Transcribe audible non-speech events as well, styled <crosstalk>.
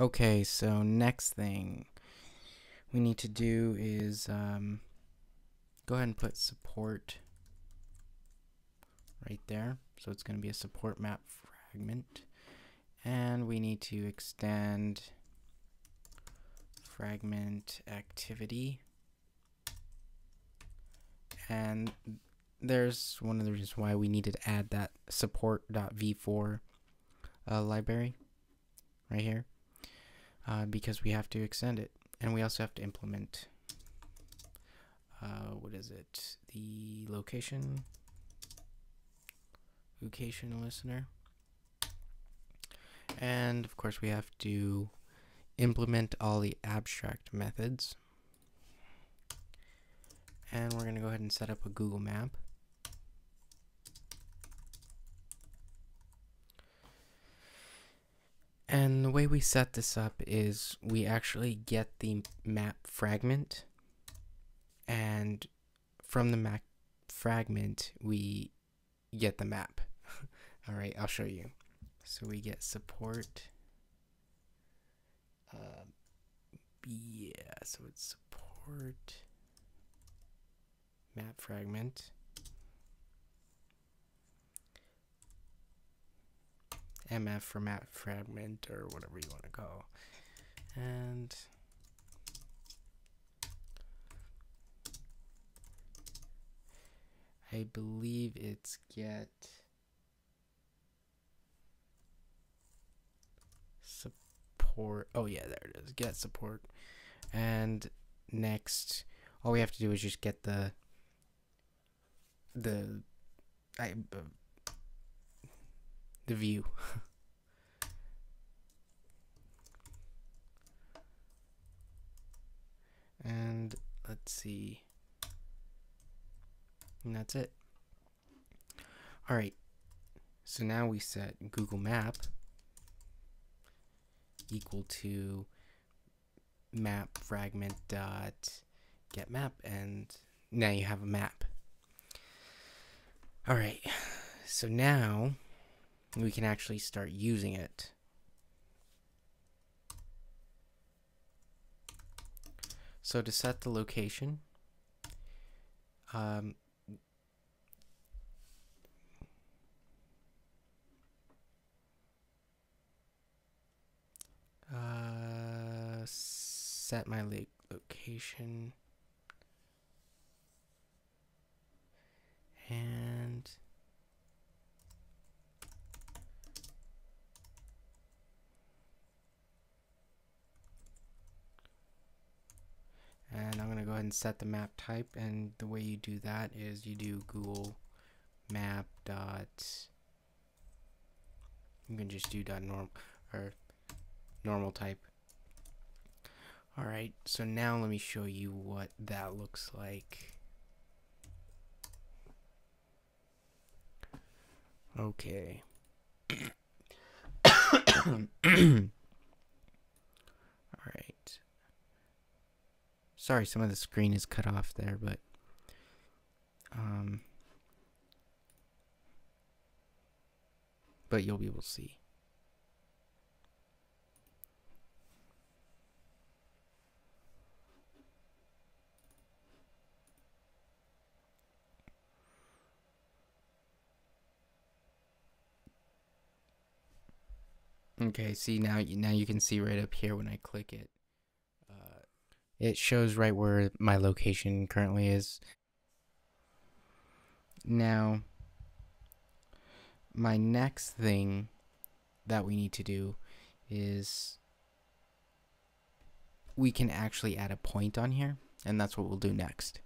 Okay, so next thing we need to do is um, go ahead and put support right there. So it's going to be a support map fragment. And we need to extend fragment activity. And there's one of the reasons why we needed to add that support.v4 uh, library right here uh, because we have to extend it. And we also have to implement uh, what is it? The location. Location listener. And of course we have to implement all the abstract methods. And we're going to go ahead and set up a Google map And the way we set this up is we actually get the map fragment and from the map fragment we get the map. <laughs> All right, I'll show you. So we get support. Uh, yeah, so it's support map fragment. MF for map fragment or whatever you want to call. And I believe it's get support. Oh yeah, there it is. Get support. And next, all we have to do is just get the the I the view. <laughs> and let's see. And that's it. Alright, so now we set Google Map equal to map fragment dot get map and now you have a map. Alright, so now we can actually start using it. So to set the location, um, uh, set my location and and set the map type and the way you do that is you do google map dot you can just do dot norm or normal type alright so now let me show you what that looks like okay Sorry, some of the screen is cut off there, but um, but you'll be able to see. Okay, see now now you can see right up here when I click it it shows right where my location currently is. Now, my next thing that we need to do is we can actually add a point on here, and that's what we'll do next.